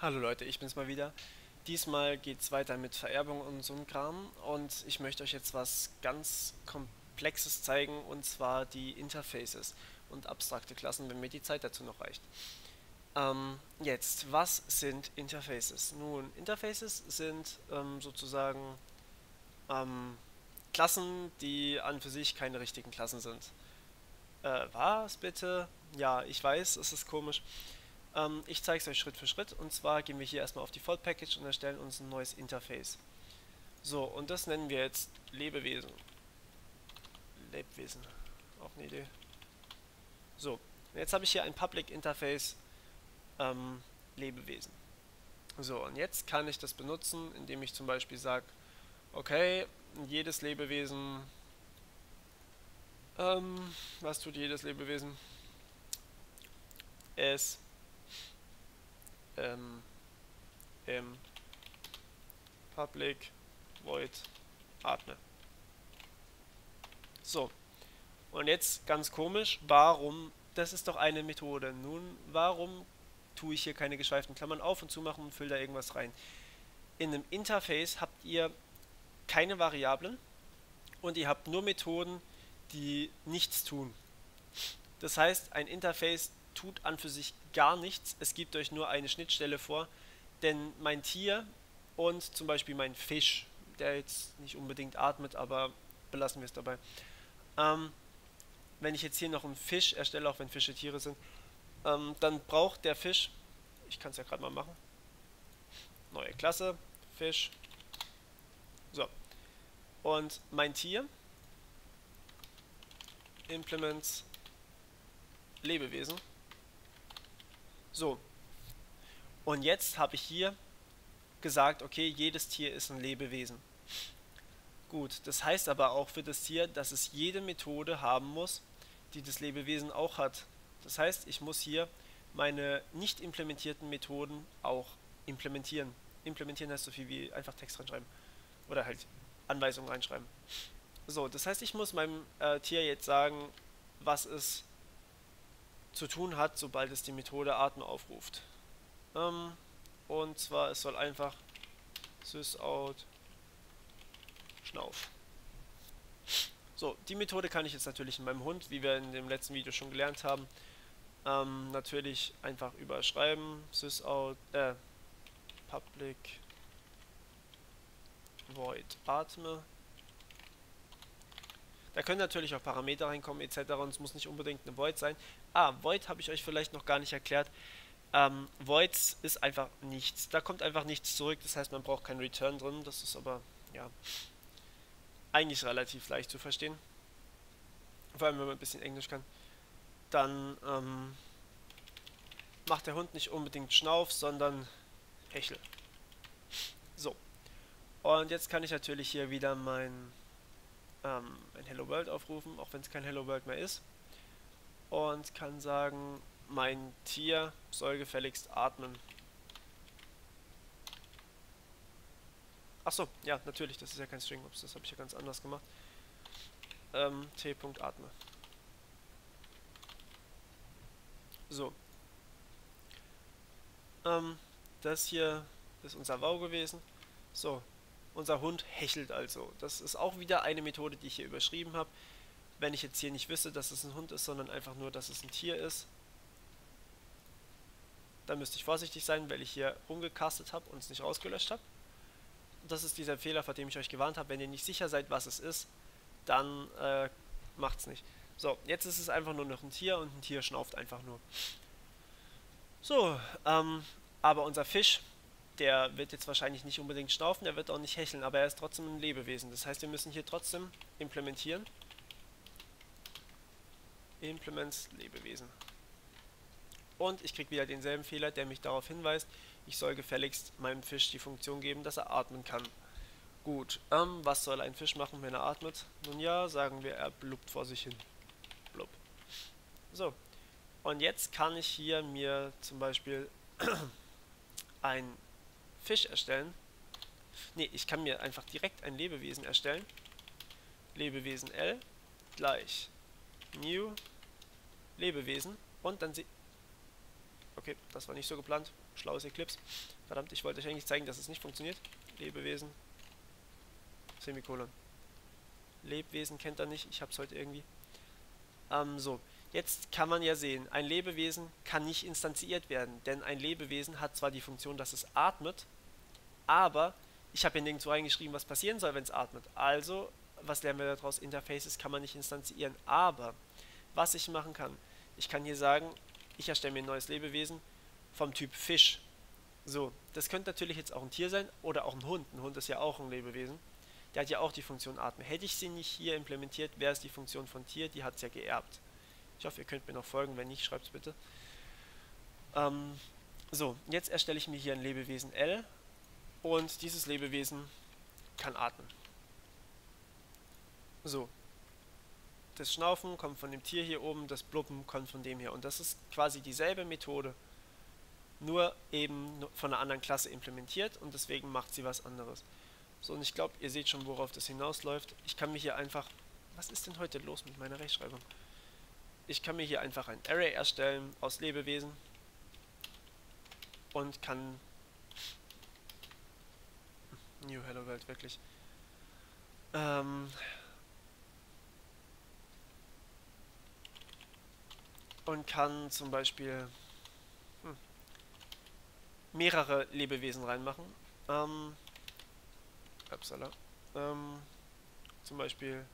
Hallo Leute, ich bin's mal wieder. Diesmal geht's weiter mit Vererbung und so einem Kram und ich möchte euch jetzt was ganz Komplexes zeigen und zwar die Interfaces und abstrakte Klassen, wenn mir die Zeit dazu noch reicht. Ähm, jetzt, was sind Interfaces? Nun, Interfaces sind ähm, sozusagen ähm, Klassen, die an für sich keine richtigen Klassen sind. Äh, was bitte? Ja, ich weiß, es ist komisch. Ähm, ich zeige es euch Schritt für Schritt und zwar gehen wir hier erstmal auf Default Package und erstellen uns ein neues Interface. So, und das nennen wir jetzt Lebewesen. Lebewesen. Auch eine Idee. So, jetzt habe ich hier ein Public Interface ähm, Lebewesen. So, und jetzt kann ich das benutzen, indem ich zum Beispiel sage, okay, jedes Lebewesen, ähm, was tut jedes Lebewesen? Es ähm, im Public Void atme. So. Und jetzt ganz komisch, warum, das ist doch eine Methode. Nun, warum tue ich hier keine geschweiften Klammern auf und zumachen und fülle da irgendwas rein? In einem Interface habt ihr keine Variablen und ihr habt nur Methoden, die nichts tun. Das heißt, ein Interface tut an für sich gar nichts. Es gibt euch nur eine Schnittstelle vor. Denn mein Tier und zum Beispiel mein Fisch, der jetzt nicht unbedingt atmet, aber belassen wir es dabei. Ähm, wenn ich jetzt hier noch einen Fisch erstelle, auch wenn Fische Tiere sind, ähm, dann braucht der Fisch, ich kann es ja gerade mal machen, neue Klasse, Fisch, so, und mein Tier, Implements, Lebewesen, so. Und jetzt habe ich hier gesagt, okay, jedes Tier ist ein Lebewesen. Gut, das heißt aber auch für das Tier, dass es jede Methode haben muss, die das Lebewesen auch hat. Das heißt, ich muss hier meine nicht implementierten Methoden auch implementieren. Implementieren heißt so viel wie einfach Text reinschreiben. Oder halt Anweisungen reinschreiben. So, das heißt, ich muss meinem äh, Tier jetzt sagen, was es zu tun hat, sobald es die Methode Atmen aufruft. Ähm, und zwar, es soll einfach sysout schnauf. So, die Methode kann ich jetzt natürlich in meinem Hund, wie wir in dem letzten Video schon gelernt haben, ähm, natürlich einfach überschreiben. sysout, äh, public void atme da können natürlich auch Parameter reinkommen etc. und es muss nicht unbedingt eine Void sein. Ah, Void habe ich euch vielleicht noch gar nicht erklärt. Ähm, Voids ist einfach nichts. Da kommt einfach nichts zurück, das heißt man braucht kein Return drin. Das ist aber, ja, eigentlich relativ leicht zu verstehen. Vor allem, wenn man ein bisschen Englisch kann. Dann ähm, macht der Hund nicht unbedingt Schnauf, sondern Hechel. So. Und jetzt kann ich natürlich hier wieder mein ähm, ein Hello World aufrufen, auch wenn es kein Hello World mehr ist. Und kann sagen, mein Tier soll gefälligst atmen. Achso, ja, natürlich, das ist ja kein String, das habe ich ja ganz anders gemacht. Ähm, t.atme. So. Ähm, das hier ist unser Wow gewesen. So, unser Hund hechelt also. Das ist auch wieder eine Methode, die ich hier überschrieben habe. Wenn ich jetzt hier nicht wüsste, dass es ein Hund ist, sondern einfach nur, dass es ein Tier ist, dann müsste ich vorsichtig sein, weil ich hier rumgecastet habe und es nicht rausgelöscht habe. Das ist dieser Fehler, vor dem ich euch gewarnt habe. Wenn ihr nicht sicher seid, was es ist, dann äh, es nicht. So, jetzt ist es einfach nur noch ein Tier und ein Tier schnauft einfach nur. So, ähm, aber unser Fisch, der wird jetzt wahrscheinlich nicht unbedingt schnaufen, der wird auch nicht hecheln, aber er ist trotzdem ein Lebewesen. Das heißt, wir müssen hier trotzdem implementieren. Implements Lebewesen. Und ich kriege wieder denselben Fehler, der mich darauf hinweist, ich soll gefälligst meinem Fisch die Funktion geben, dass er atmen kann. Gut, ähm, was soll ein Fisch machen, wenn er atmet? Nun ja, sagen wir, er blubbt vor sich hin. Blub. So, und jetzt kann ich hier mir zum Beispiel ein Fisch erstellen. Ne, ich kann mir einfach direkt ein Lebewesen erstellen. Lebewesen L gleich New Lebewesen und dann sie. Okay, das war nicht so geplant. schlaues Eclipse. Verdammt, ich wollte euch eigentlich zeigen, dass es nicht funktioniert. Lebewesen. Semikolon. Lebewesen kennt er nicht. Ich habe es heute irgendwie. Ähm, so. Jetzt kann man ja sehen, ein Lebewesen kann nicht instanziert werden, denn ein Lebewesen hat zwar die Funktion, dass es atmet, aber ich habe hier nirgendwo reingeschrieben, was passieren soll, wenn es atmet. Also, was lernen wir daraus? Interfaces kann man nicht instanzieren. Aber, was ich machen kann, ich kann hier sagen, ich erstelle mir ein neues Lebewesen vom Typ Fisch. So, das könnte natürlich jetzt auch ein Tier sein oder auch ein Hund. Ein Hund ist ja auch ein Lebewesen. Der hat ja auch die Funktion Atmen. Hätte ich sie nicht hier implementiert, wäre es die Funktion von Tier, die hat es ja geerbt. Ich hoffe, ihr könnt mir noch folgen, wenn nicht, schreibt es bitte. Ähm, so, jetzt erstelle ich mir hier ein Lebewesen L und dieses Lebewesen kann atmen. So. Das Schnaufen kommt von dem Tier hier oben, das Bluppen kommt von dem hier. Und das ist quasi dieselbe Methode, nur eben von einer anderen Klasse implementiert und deswegen macht sie was anderes. So, und ich glaube, ihr seht schon, worauf das hinausläuft. Ich kann mir hier einfach... Was ist denn heute los mit meiner Rechtschreibung? Ich kann mir hier einfach ein Array erstellen aus Lebewesen und kann New Hello World, wirklich. Ähm und kann zum Beispiel hm, mehrere Lebewesen reinmachen. Ähm, upsala, ähm, zum Beispiel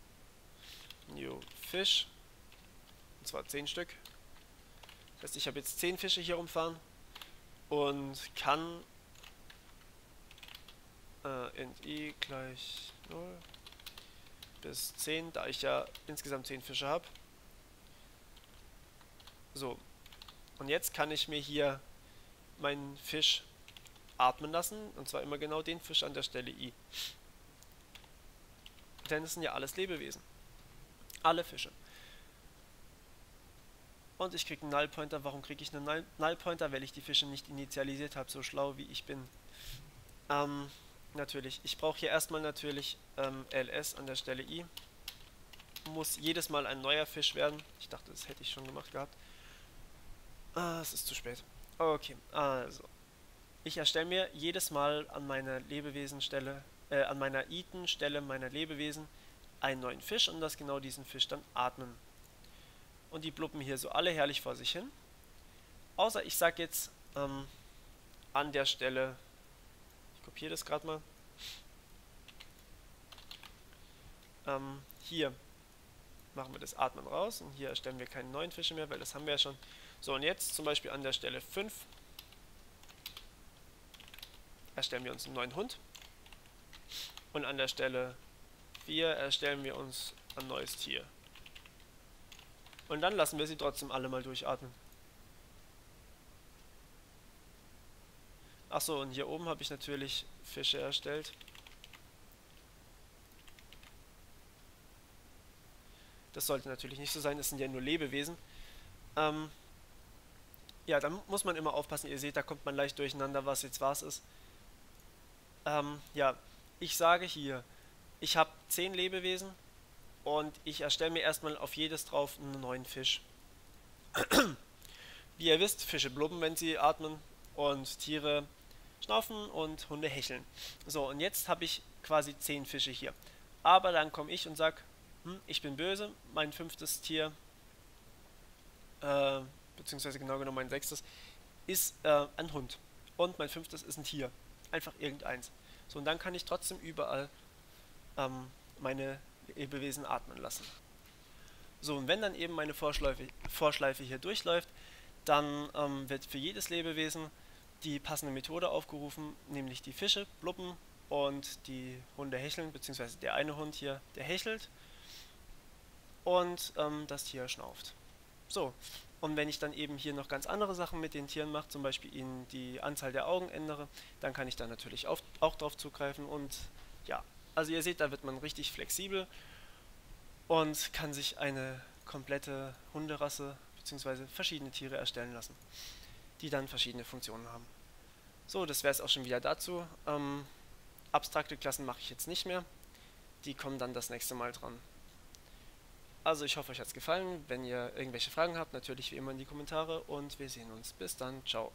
New Fish. Und zwar 10 Stück. Das heißt, ich habe jetzt 10 Fische hier rumfahren und kann äh, i gleich 0 bis 10, da ich ja insgesamt 10 Fische habe. So, und jetzt kann ich mir hier meinen Fisch atmen lassen, und zwar immer genau den Fisch an der Stelle i. Denn es sind ja alles Lebewesen. Alle Fische. Und ich kriege einen Null-Pointer. Warum kriege ich einen Null-Pointer? Weil ich die Fische nicht initialisiert habe, so schlau wie ich bin. Ähm, natürlich. Ich brauche hier erstmal natürlich ähm, ls an der Stelle i. Muss jedes Mal ein neuer Fisch werden. Ich dachte, das hätte ich schon gemacht gehabt. Ah, es ist zu spät. Okay, also. Ich erstelle mir jedes Mal an meiner Lebewesenstelle, äh, an meiner Itenstelle meiner Lebewesen einen neuen Fisch und das genau diesen Fisch dann atmen. Und die bluppen hier so alle herrlich vor sich hin. Außer ich sage jetzt ähm, an der Stelle kopiere das gerade mal. Ähm, hier machen wir das Atmen raus und hier erstellen wir keine neuen Fische mehr, weil das haben wir ja schon. So, und jetzt zum Beispiel an der Stelle 5 erstellen wir uns einen neuen Hund. Und an der Stelle 4 erstellen wir uns ein neues Tier. Und dann lassen wir sie trotzdem alle mal durchatmen. Achso, und hier oben habe ich natürlich Fische erstellt. Das sollte natürlich nicht so sein, das sind ja nur Lebewesen. Ähm, ja, da muss man immer aufpassen. Ihr seht, da kommt man leicht durcheinander, was jetzt was ist. Ähm, ja, ich sage hier, ich habe 10 Lebewesen und ich erstelle mir erstmal auf jedes drauf einen neuen Fisch. Wie ihr wisst, Fische blubben, wenn sie atmen und Tiere schnaufen und Hunde hecheln. So, und jetzt habe ich quasi 10 Fische hier. Aber dann komme ich und sage, hm, ich bin böse, mein fünftes Tier, äh, beziehungsweise genau genommen mein sechstes, ist äh, ein Hund. Und mein fünftes ist ein Tier. Einfach irgendeins. So, und dann kann ich trotzdem überall ähm, meine Lebewesen atmen lassen. So, und wenn dann eben meine Vorschleife, Vorschleife hier durchläuft, dann ähm, wird für jedes Lebewesen die passende Methode aufgerufen, nämlich die Fische bluppen und die Hunde hecheln, beziehungsweise der eine Hund hier, der hechelt und ähm, das Tier schnauft. So, und wenn ich dann eben hier noch ganz andere Sachen mit den Tieren mache, zum Beispiel ihnen die Anzahl der Augen ändere, dann kann ich da natürlich auch, auch drauf zugreifen und ja, also ihr seht, da wird man richtig flexibel und kann sich eine komplette Hunderasse bzw. verschiedene Tiere erstellen lassen, die dann verschiedene Funktionen haben. So, das wäre es auch schon wieder dazu. Ähm, abstrakte Klassen mache ich jetzt nicht mehr. Die kommen dann das nächste Mal dran. Also ich hoffe, euch hat es gefallen. Wenn ihr irgendwelche Fragen habt, natürlich wie immer in die Kommentare und wir sehen uns. Bis dann. Ciao.